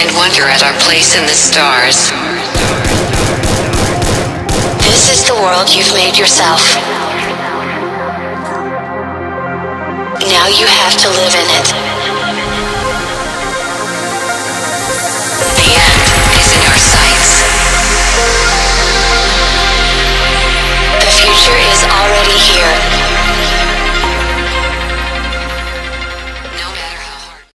And wonder at our place in the stars. This is the world you've made yourself. Now you have to live in it.